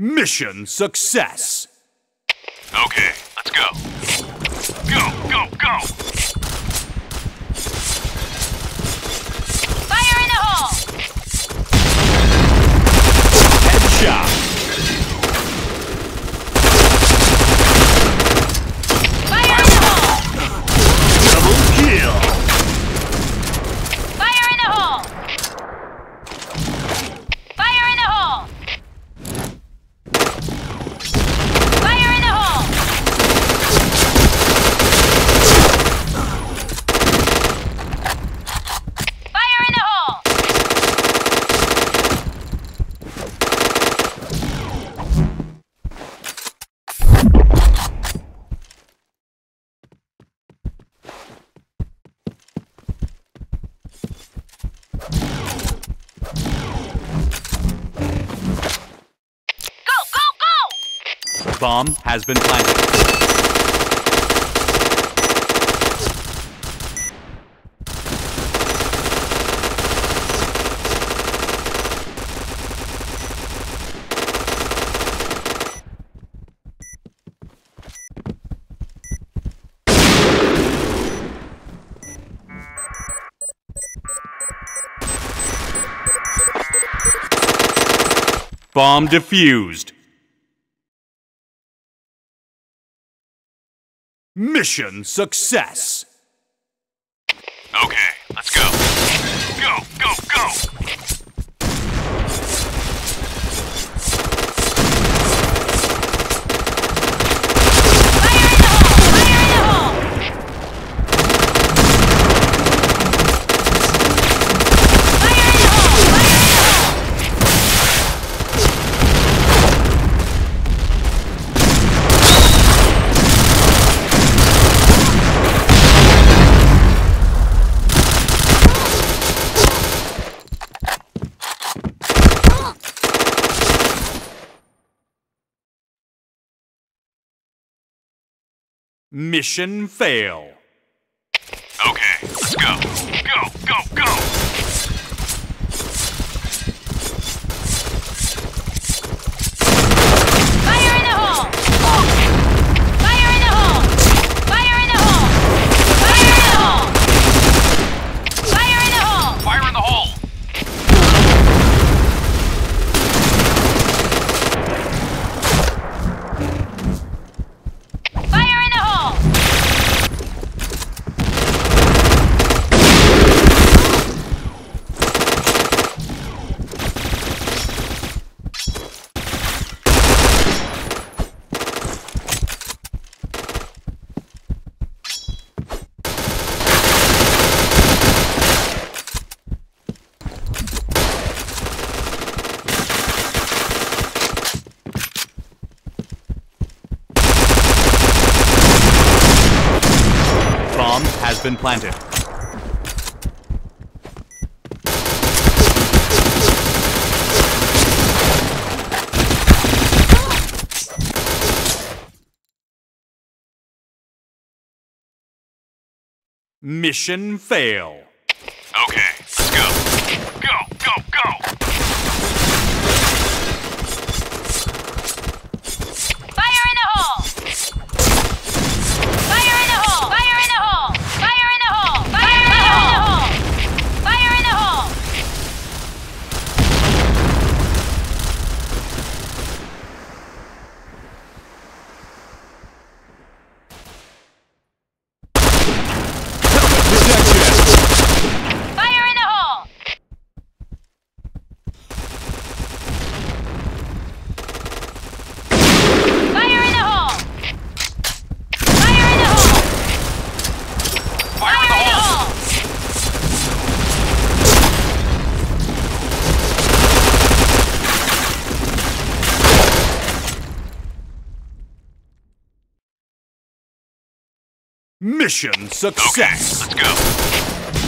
Mission success! Okay, let's go. Go, go, go! Bomb has been planted. Bomb defused. Mission success! Okay, let's go. Go, go, go! Mission fail. Okay, let's go, go, go, go! planted. Mission fail. Okay. Mission success. Okay, let's go.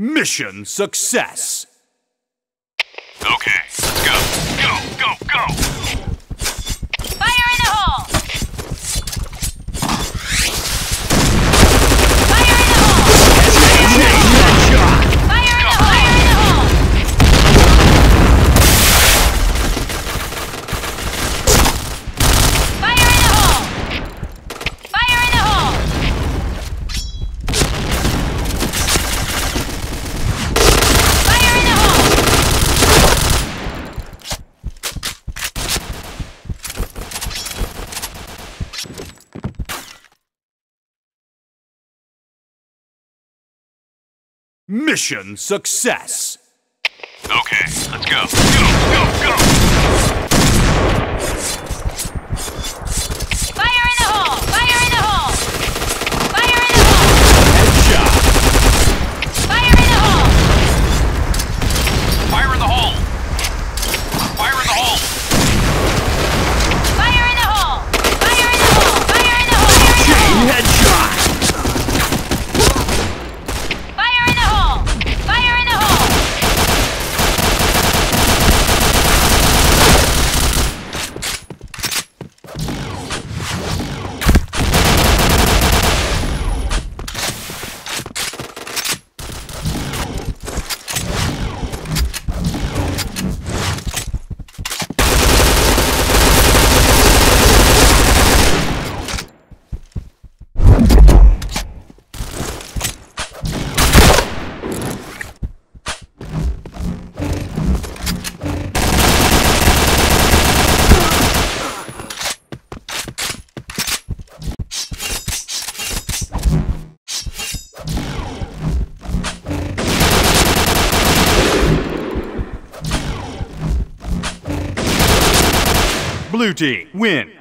Mission success! Okay, let's go. Go, go, go! Mission success! Okay, let's go. Go, go, go! Blue team win.